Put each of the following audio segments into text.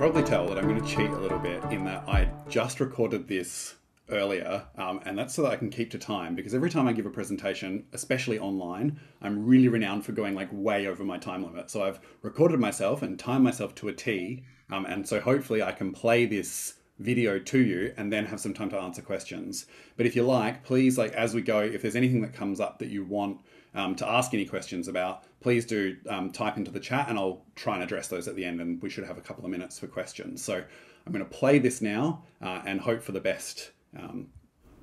probably tell that I'm going to cheat a little bit in that I just recorded this earlier, um, and that's so that I can keep to time because every time I give a presentation, especially online, I'm really renowned for going like way over my time limit. So I've recorded myself and timed myself to a T, um, and so hopefully I can play this video to you and then have some time to answer questions. But if you like, please, like as we go, if there's anything that comes up that you want um, to ask any questions about, please do um, type into the chat and I'll try and address those at the end and we should have a couple of minutes for questions. So I'm going to play this now uh, and hope for the best. Um,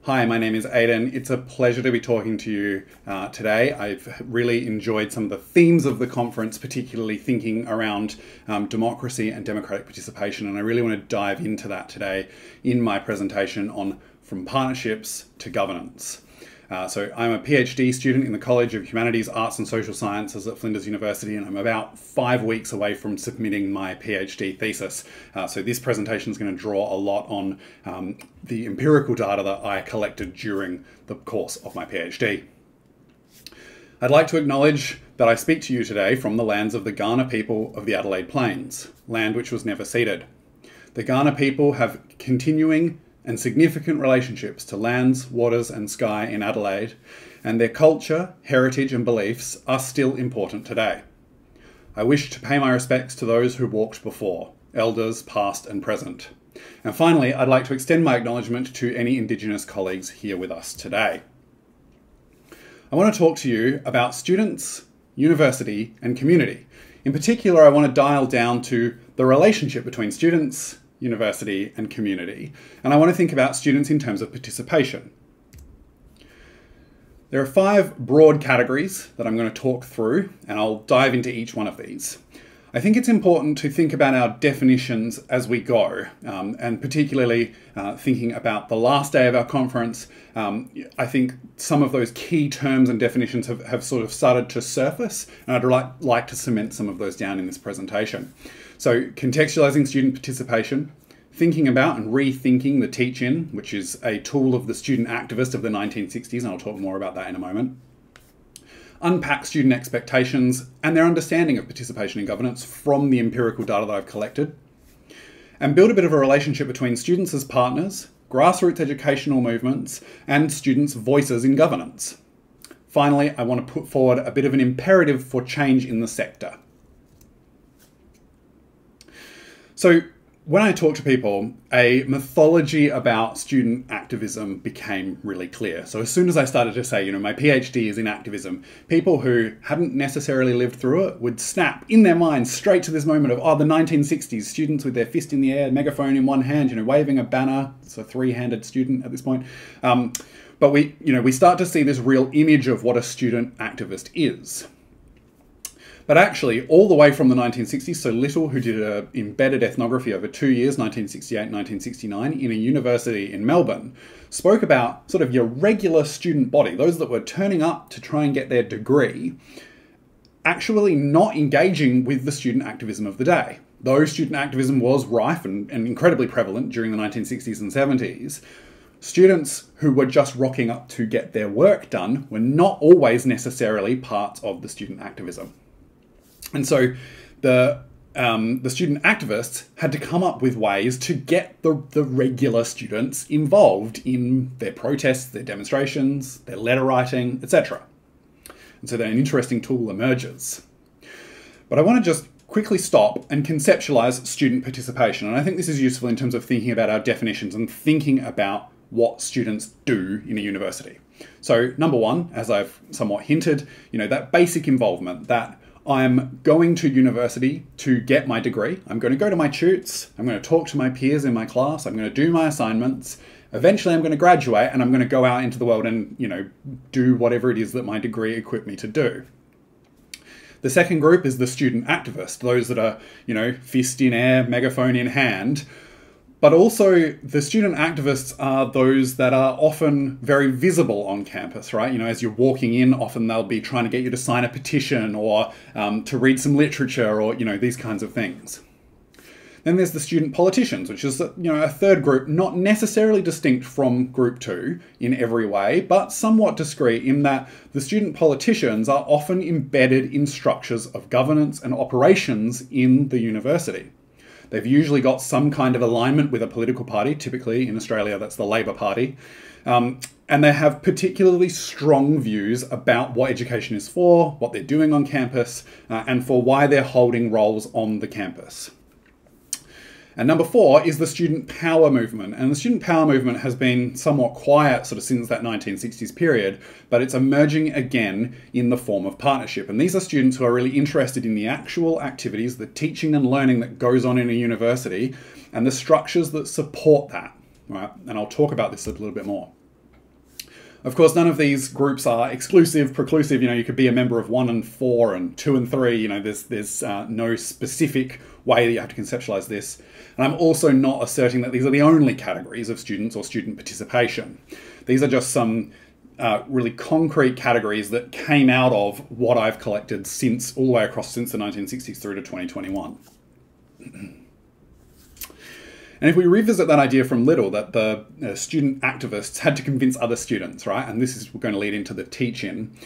Hi, my name is Aidan. It's a pleasure to be talking to you uh, today. I've really enjoyed some of the themes of the conference, particularly thinking around um, democracy and democratic participation, and I really want to dive into that today in my presentation on From Partnerships to Governance. Uh, so I'm a PhD student in the College of Humanities, Arts and Social Sciences at Flinders University, and I'm about five weeks away from submitting my PhD thesis. Uh, so this presentation is going to draw a lot on um, the empirical data that I collected during the course of my PhD. I'd like to acknowledge that I speak to you today from the lands of the Kaurna people of the Adelaide Plains, land which was never ceded. The Kaurna people have continuing and significant relationships to lands, waters, and sky in Adelaide, and their culture, heritage, and beliefs are still important today. I wish to pay my respects to those who walked before, elders past and present. And finally, I'd like to extend my acknowledgement to any Indigenous colleagues here with us today. I want to talk to you about students, university, and community. In particular, I want to dial down to the relationship between students, university, and community. And I want to think about students in terms of participation. There are five broad categories that I'm going to talk through, and I'll dive into each one of these. I think it's important to think about our definitions as we go, um, and particularly uh, thinking about the last day of our conference. Um, I think some of those key terms and definitions have, have sort of started to surface, and I'd like, like to cement some of those down in this presentation. So, contextualizing student participation, thinking about and rethinking the teach in, which is a tool of the student activist of the 1960s, and I'll talk more about that in a moment. Unpack student expectations and their understanding of participation in governance from the empirical data that I've collected. And build a bit of a relationship between students as partners, grassroots educational movements, and students' voices in governance. Finally, I want to put forward a bit of an imperative for change in the sector. So when I talk to people, a mythology about student activism became really clear. So as soon as I started to say, you know, my PhD is in activism, people who hadn't necessarily lived through it would snap in their minds straight to this moment of, oh, the 1960s, students with their fist in the air, megaphone in one hand, you know, waving a banner. It's a three-handed student at this point. Um, but we, you know, we start to see this real image of what a student activist is. But actually, all the way from the 1960s, so Little, who did an embedded ethnography over two years, 1968 1969, in a university in Melbourne, spoke about sort of your regular student body, those that were turning up to try and get their degree, actually not engaging with the student activism of the day. Though student activism was rife and, and incredibly prevalent during the 1960s and 70s, students who were just rocking up to get their work done were not always necessarily part of the student activism. And so the um, the student activists had to come up with ways to get the, the regular students involved in their protests, their demonstrations, their letter writing, etc. And so then an interesting tool emerges. But I want to just quickly stop and conceptualize student participation. And I think this is useful in terms of thinking about our definitions and thinking about what students do in a university. So number one, as I've somewhat hinted, you know, that basic involvement, that I'm going to university to get my degree. I'm going to go to my tutes. I'm going to talk to my peers in my class. I'm going to do my assignments. Eventually, I'm going to graduate and I'm going to go out into the world and, you know, do whatever it is that my degree equipped me to do. The second group is the student activist, those that are, you know, fist in air, megaphone in hand, but also, the student activists are those that are often very visible on campus, right? You know, as you're walking in, often they'll be trying to get you to sign a petition or um, to read some literature or, you know, these kinds of things. Then there's the student politicians, which is, you know, a third group, not necessarily distinct from group two in every way, but somewhat discrete in that the student politicians are often embedded in structures of governance and operations in the university. They've usually got some kind of alignment with a political party. Typically, in Australia, that's the Labor Party. Um, and they have particularly strong views about what education is for, what they're doing on campus, uh, and for why they're holding roles on the campus. And number four is the student power movement. And the student power movement has been somewhat quiet sort of since that 1960s period, but it's emerging again in the form of partnership. And these are students who are really interested in the actual activities, the teaching and learning that goes on in a university, and the structures that support that. Right? And I'll talk about this a little bit more. Of course, none of these groups are exclusive, preclusive. You know, you could be a member of one and four and two and three. You know, there's there's uh, no specific way that you have to conceptualize this. And I'm also not asserting that these are the only categories of students or student participation. These are just some uh, really concrete categories that came out of what I've collected since all the way across since the 1960s through to 2021. And if we revisit that idea from Little, that the uh, student activists had to convince other students, right? And this is going to lead into the teach-in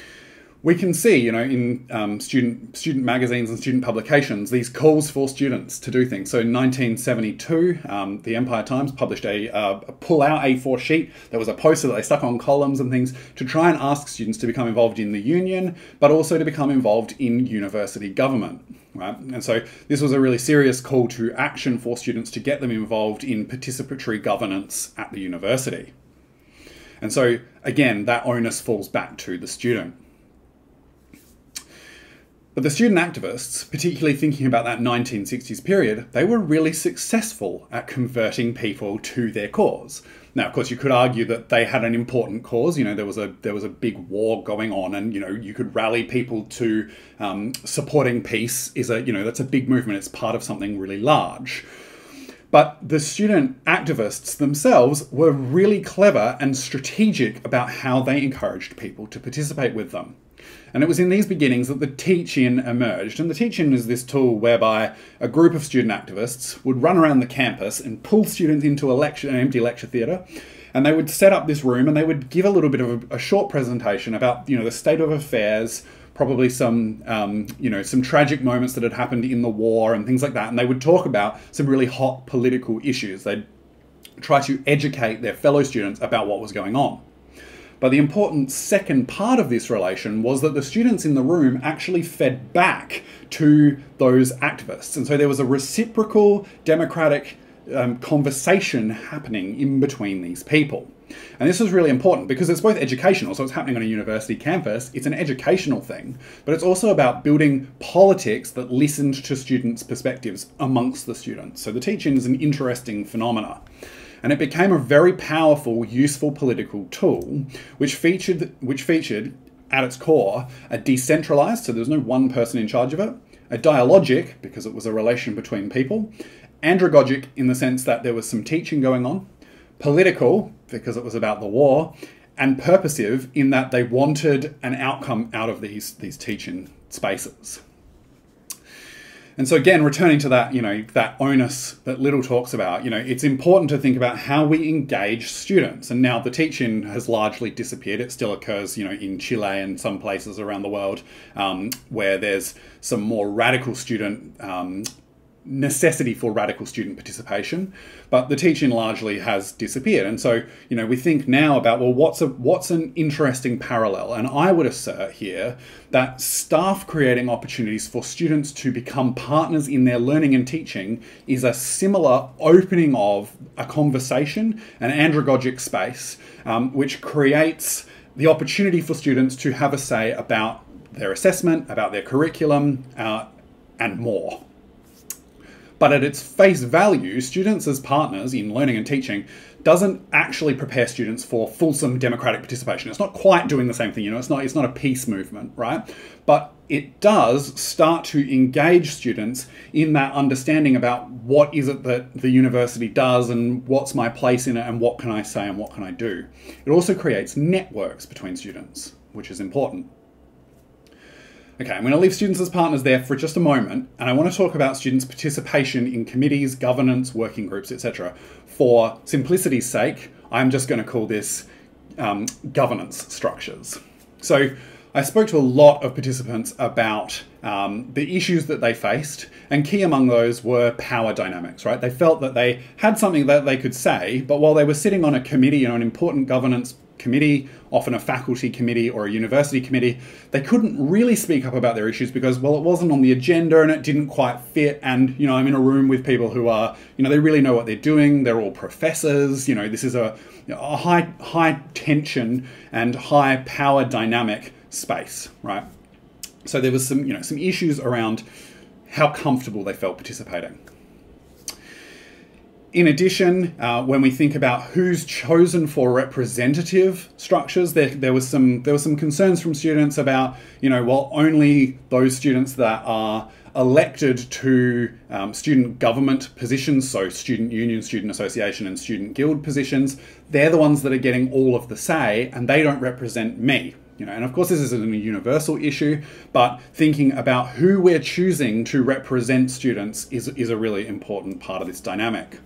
we can see, you know, in um, student student magazines and student publications, these calls for students to do things. So in 1972, um, the Empire Times published a, uh, a pull-out A4 sheet. There was a poster that they stuck on columns and things to try and ask students to become involved in the union, but also to become involved in university government. Right? And so this was a really serious call to action for students to get them involved in participatory governance at the university. And so again, that onus falls back to the student. But the student activists, particularly thinking about that 1960s period, they were really successful at converting people to their cause. Now, of course, you could argue that they had an important cause. You know, there was a there was a big war going on, and you know, you could rally people to um, supporting peace. Is a you know that's a big movement. It's part of something really large. But the student activists themselves were really clever and strategic about how they encouraged people to participate with them. And it was in these beginnings that the teach-in emerged. And the teach-in is this tool whereby a group of student activists would run around the campus and pull students into a lecture, an empty lecture theatre, and they would set up this room and they would give a little bit of a, a short presentation about you know the state of affairs, probably some um, you know some tragic moments that had happened in the war and things like that, and they would talk about some really hot political issues. They'd try to educate their fellow students about what was going on. But the important second part of this relation was that the students in the room actually fed back to those activists. And so there was a reciprocal democratic um, conversation happening in between these people. And this is really important because it's both educational, so it's happening on a university campus, it's an educational thing, but it's also about building politics that listened to students' perspectives amongst the students. So the teach-in is an interesting phenomena and it became a very powerful, useful political tool, which featured which featured at its core a decentralized, so there was no one person in charge of it, a dialogic because it was a relation between people, andragogic in the sense that there was some teaching going on, political because it was about the war, and purposive in that they wanted an outcome out of these these teach-in spaces. And so again, returning to that, you know, that onus that Little talks about, you know, it's important to think about how we engage students. And now the teach-in has largely disappeared. It still occurs, you know, in Chile and some places around the world um, where there's some more radical student um, necessity for radical student participation, but the teach-in largely has disappeared. And so, you know, we think now about well, what's a what's an interesting parallel? And I would assert here that staff creating opportunities for students to become partners in their learning and teaching is a similar opening of a conversation, an andragogic space, um, which creates the opportunity for students to have a say about their assessment, about their curriculum, uh, and more. But at its face value, students as partners in learning and teaching doesn't actually prepare students for fulsome democratic participation. It's not quite doing the same thing, you know, it's not it's not a peace movement, right? But it does start to engage students in that understanding about what is it that the university does and what's my place in it and what can I say and what can I do. It also creates networks between students, which is important. Okay, I'm going to leave students as partners there for just a moment, and I want to talk about students' participation in committees, governance, working groups, etc. For simplicity's sake, I'm just going to call this um, governance structures. So I spoke to a lot of participants about um, the issues that they faced, and key among those were power dynamics, right? They felt that they had something that they could say, but while they were sitting on a committee, know, an important governance committee, often a faculty committee or a university committee, they couldn't really speak up about their issues because, well, it wasn't on the agenda and it didn't quite fit. And, you know, I'm in a room with people who are, you know, they really know what they're doing. They're all professors. You know, this is a, a high, high tension and high power dynamic space, right? So there was some, you know, some issues around how comfortable they felt participating. In addition, uh, when we think about who's chosen for representative structures, there, there was some there were some concerns from students about you know well only those students that are elected to um, student government positions, so student union, student association, and student guild positions, they're the ones that are getting all of the say, and they don't represent me. You know, and of course, this isn't a universal issue, but thinking about who we're choosing to represent students is, is a really important part of this dynamic.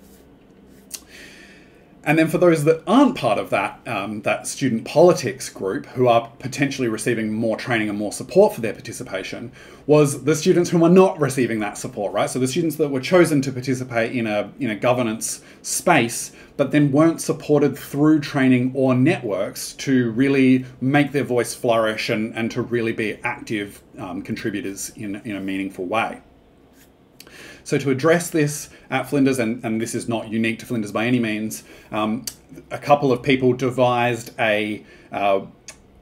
And then for those that aren't part of that, um, that student politics group, who are potentially receiving more training and more support for their participation, was the students who are not receiving that support, right? So the students that were chosen to participate in a, in a governance space but then weren't supported through training or networks to really make their voice flourish and, and to really be active um, contributors in, in a meaningful way. So to address this at Flinders, and, and this is not unique to Flinders by any means, um, a couple of people devised a, uh,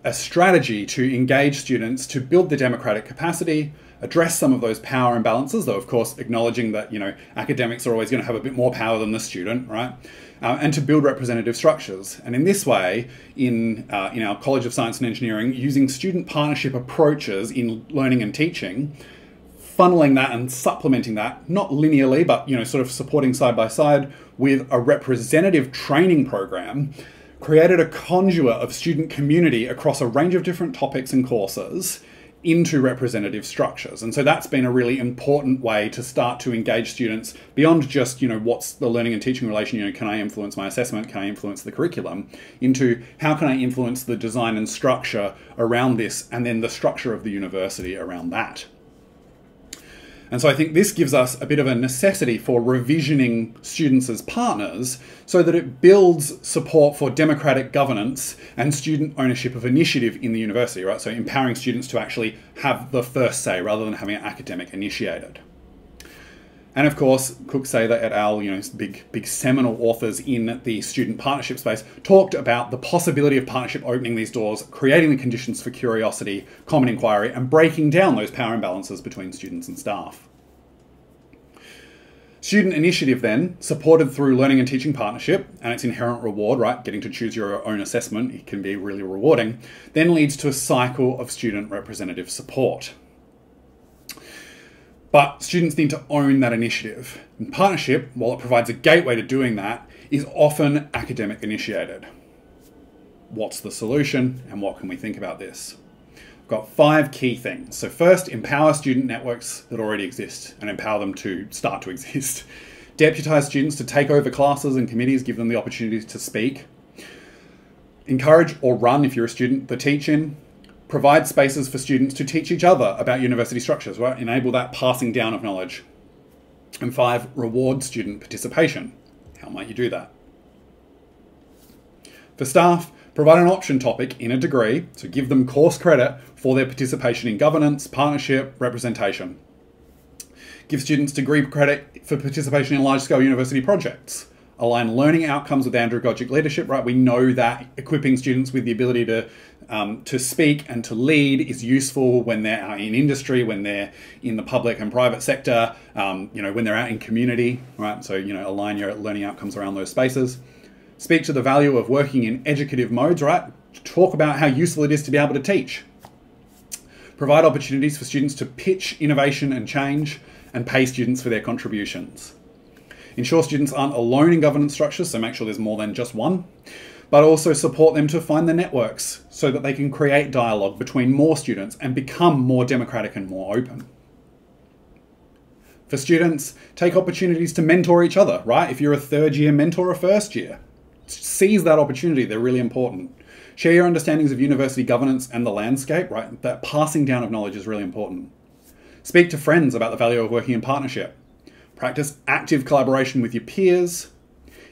a strategy to engage students to build the democratic capacity, address some of those power imbalances, though of course acknowledging that you know academics are always going to have a bit more power than the student, right? Uh, and to build representative structures. And in this way, in uh, in our College of Science and Engineering, using student partnership approaches in learning and teaching, funneling that and supplementing that, not linearly, but you know, sort of supporting side by side with a representative training program created a conduit of student community across a range of different topics and courses into representative structures. And so that's been a really important way to start to engage students beyond just, you know, what's the learning and teaching relation, you know, can I influence my assessment, can I influence the curriculum, into how can I influence the design and structure around this, and then the structure of the university around that. And so I think this gives us a bit of a necessity for revisioning students as partners so that it builds support for democratic governance and student ownership of initiative in the university, right? So empowering students to actually have the first say rather than having it academic initiated. And of course, Cook-Sather et al., you know, big, big seminal authors in the student partnership space, talked about the possibility of partnership opening these doors, creating the conditions for curiosity, common inquiry, and breaking down those power imbalances between students and staff. Student initiative, then, supported through learning and teaching partnership, and its inherent reward, right, getting to choose your own assessment, it can be really rewarding, then leads to a cycle of student representative support. But students need to own that initiative. And partnership, while it provides a gateway to doing that, is often academic initiated. What's the solution and what can we think about this? I've got five key things. So, first, empower student networks that already exist and empower them to start to exist. Deputize students to take over classes and committees, give them the opportunity to speak. Encourage or run, if you're a student, the teach in provide spaces for students to teach each other about university structures, right? Enable that passing down of knowledge. And five, reward student participation. How might you do that? For staff, provide an option topic in a degree, so give them course credit for their participation in governance, partnership, representation. Give students degree credit for participation in large scale university projects. Align learning outcomes with andragogic leadership, right? We know that equipping students with the ability to um, to speak and to lead is useful when they're in industry, when they're in the public and private sector, um, you know, when they're out in community, right? So, you know, align your learning outcomes around those spaces. Speak to the value of working in educative modes, right? Talk about how useful it is to be able to teach. Provide opportunities for students to pitch innovation and change and pay students for their contributions. Ensure students aren't alone in governance structures, so make sure there's more than just one but also support them to find the networks so that they can create dialogue between more students and become more democratic and more open. For students, take opportunities to mentor each other, right? If you're a third year, mentor a first year. Seize that opportunity, they're really important. Share your understandings of university governance and the landscape, right? That passing down of knowledge is really important. Speak to friends about the value of working in partnership. Practice active collaboration with your peers.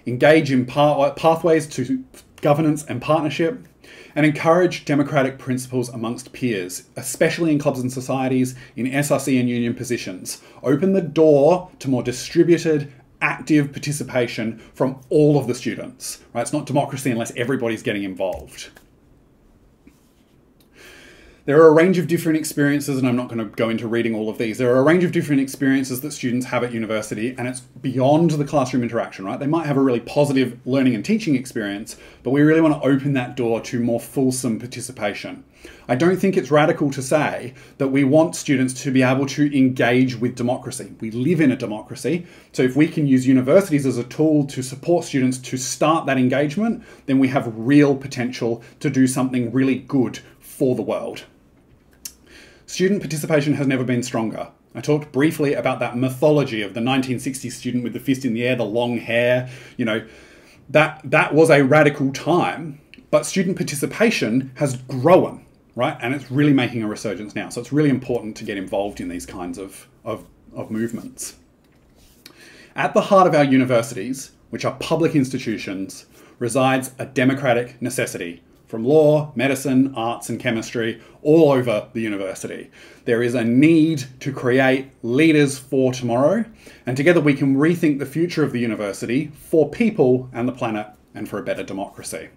Engage in pathways to governance and partnership. And encourage democratic principles amongst peers, especially in clubs and societies, in SRC and union positions. Open the door to more distributed active participation from all of the students. Right? It's not democracy unless everybody's getting involved. There are a range of different experiences, and I'm not going to go into reading all of these. There are a range of different experiences that students have at university, and it's beyond the classroom interaction, right? They might have a really positive learning and teaching experience, but we really want to open that door to more fulsome participation. I don't think it's radical to say that we want students to be able to engage with democracy. We live in a democracy, so if we can use universities as a tool to support students to start that engagement, then we have real potential to do something really good for the world. Student participation has never been stronger. I talked briefly about that mythology of the 1960s student with the fist in the air, the long hair, you know, that that was a radical time, but student participation has grown, right? And it's really making a resurgence now. So it's really important to get involved in these kinds of, of, of movements. At the heart of our universities, which are public institutions, resides a democratic necessity from law, medicine, arts, and chemistry all over the university. There is a need to create leaders for tomorrow, and together we can rethink the future of the university for people and the planet and for a better democracy.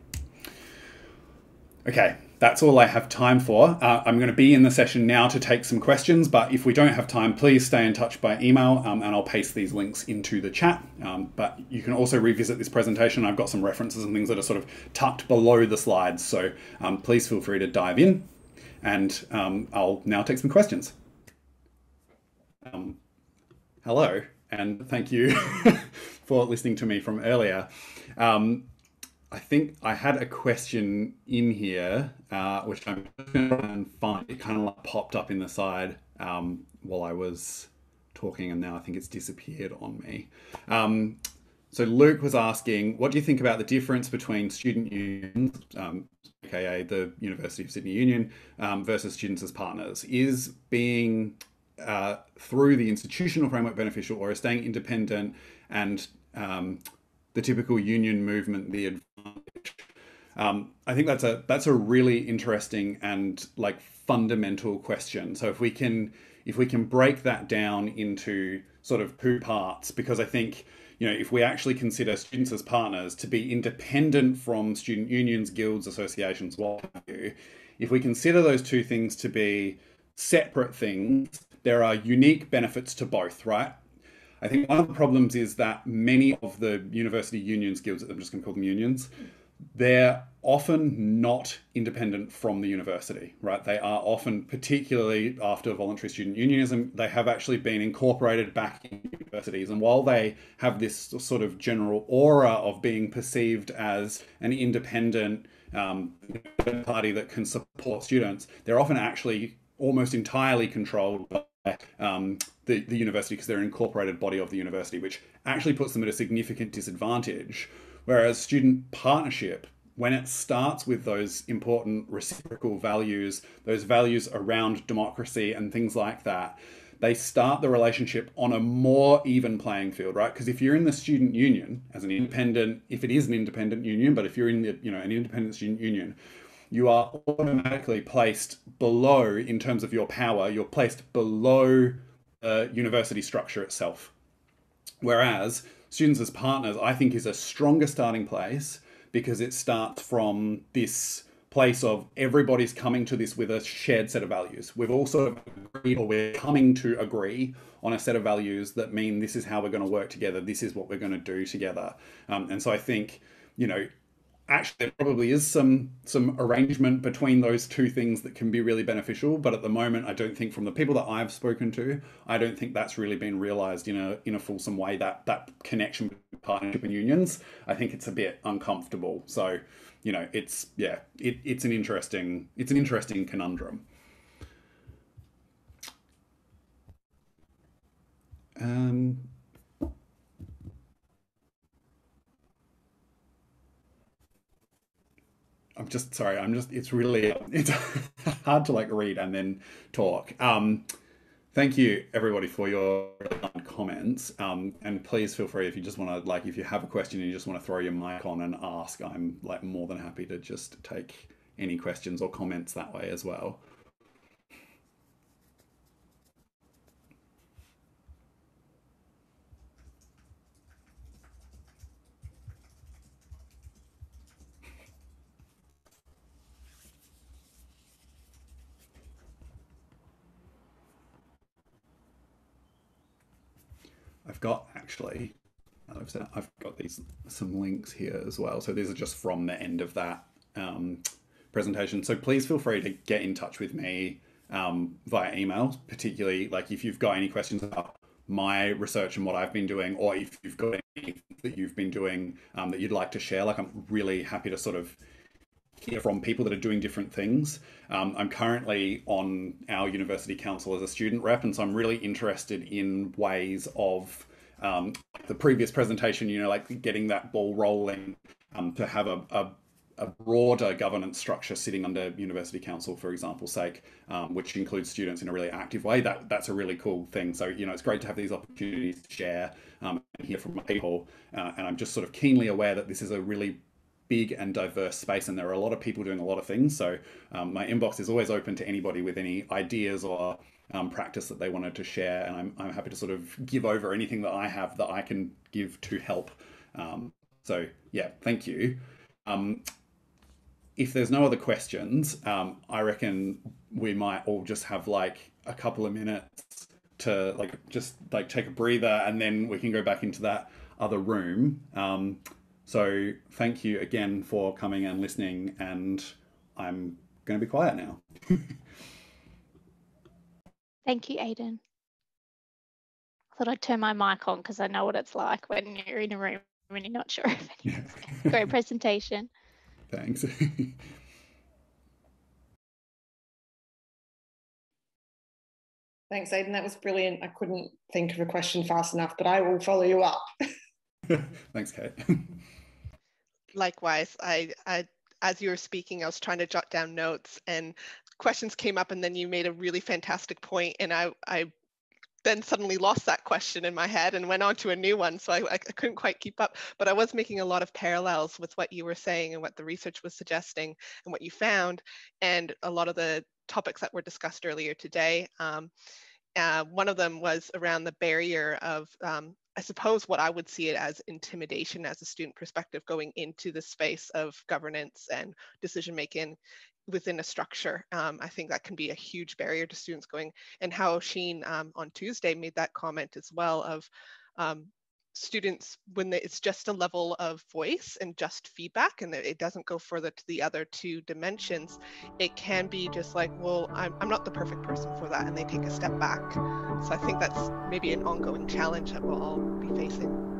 Okay, that's all I have time for. Uh, I'm going to be in the session now to take some questions, but if we don't have time, please stay in touch by email um, and I'll paste these links into the chat. Um, but you can also revisit this presentation. I've got some references and things that are sort of tucked below the slides, so um, please feel free to dive in and um, I'll now take some questions. Um, hello, and thank you for listening to me from earlier. Um, I think I had a question in here, uh, which I'm going to find. It kind of like popped up in the side um, while I was talking, and now I think it's disappeared on me. Um, so Luke was asking, what do you think about the difference between student unions, um, aka the University of Sydney Union, um, versus students as partners? Is being uh, through the institutional framework beneficial, or is staying independent and um, the typical union movement the? Um, I think that's a that's a really interesting and like fundamental question. So if we can if we can break that down into sort of two parts, because I think you know if we actually consider students as partners to be independent from student unions, guilds, associations, what have you, if we consider those two things to be separate things, there are unique benefits to both, right? I think one of the problems is that many of the university unions, guilds, I'm just going to call them unions, they're often not independent from the university, right? They are often, particularly after voluntary student unionism, they have actually been incorporated back in universities. And while they have this sort of general aura of being perceived as an independent um, party that can support students, they're often actually almost entirely controlled by um, the, the university because they're an incorporated body of the university, which actually puts them at a significant disadvantage. Whereas student partnership, when it starts with those important reciprocal values, those values around democracy and things like that, they start the relationship on a more even playing field, right? Because if you're in the student union as an independent, if it is an independent union, but if you're in the, you know, an independent student union, you are automatically placed below in terms of your power, you're placed below the university structure itself. Whereas students as partners, I think, is a stronger starting place because it starts from this place of everybody's coming to this with a shared set of values. We've also agreed, or we're coming to agree on a set of values that mean this is how we're going to work together, this is what we're going to do together. Um, and so I think, you know, actually there probably is some some arrangement between those two things that can be really beneficial but at the moment i don't think from the people that i've spoken to i don't think that's really been realized in a in a fulsome way that that connection between partnership and unions. I think it's a bit uncomfortable. So you know it's yeah it, it's an interesting it's an interesting conundrum. Um I'm just sorry. I'm just. It's really it's hard to like read and then talk. Um, thank you everybody for your comments. Um, and please feel free if you just want to like if you have a question and you just want to throw your mic on and ask. I'm like more than happy to just take any questions or comments that way as well. Got actually, I've got these some links here as well. So these are just from the end of that um, presentation. So please feel free to get in touch with me um, via email, particularly like if you've got any questions about my research and what I've been doing, or if you've got anything that you've been doing um, that you'd like to share. Like I'm really happy to sort of hear from people that are doing different things. Um, I'm currently on our university council as a student rep, and so I'm really interested in ways of um, the previous presentation, you know, like getting that ball rolling um, to have a, a, a, broader governance structure sitting under university council, for example's sake, um, which includes students in a really active way. That that's a really cool thing. So you know, it's great to have these opportunities to share um, and hear from people. Uh, and I'm just sort of keenly aware that this is a really big and diverse space, and there are a lot of people doing a lot of things. So um, my inbox is always open to anybody with any ideas or um, practice that they wanted to share, and I'm, I'm happy to sort of give over anything that I have that I can give to help. Um, so yeah, thank you. Um, if there's no other questions, um, I reckon we might all just have like a couple of minutes to like just like take a breather, and then we can go back into that other room. Um, so thank you again for coming and listening, and I'm going to be quiet now. thank you, Aidan. I thought I'd turn my mic on because I know what it's like when you're in a room and you're not sure if anyone's yeah. Great presentation. Thanks. Thanks, Aidan. That was brilliant. I couldn't think of a question fast enough, but I will follow you up. Thanks, Kate. Likewise, I, I as you were speaking, I was trying to jot down notes and questions came up and then you made a really fantastic point and I, I then suddenly lost that question in my head and went on to a new one. So I, I, couldn't quite keep up, but I was making a lot of parallels with what you were saying and what the research was suggesting and what you found and a lot of the topics that were discussed earlier today. Um, uh, one of them was around the barrier of um, I suppose what I would see it as intimidation as a student perspective going into the space of governance and decision making within a structure. Um, I think that can be a huge barrier to students going and how Sheen um, on Tuesday made that comment as well of um, students when it's just a level of voice and just feedback and it doesn't go further to the other two dimensions. It can be just like well I'm, I'm not the perfect person for that and they take a step back. So i think that's maybe an ongoing challenge that we'll all be facing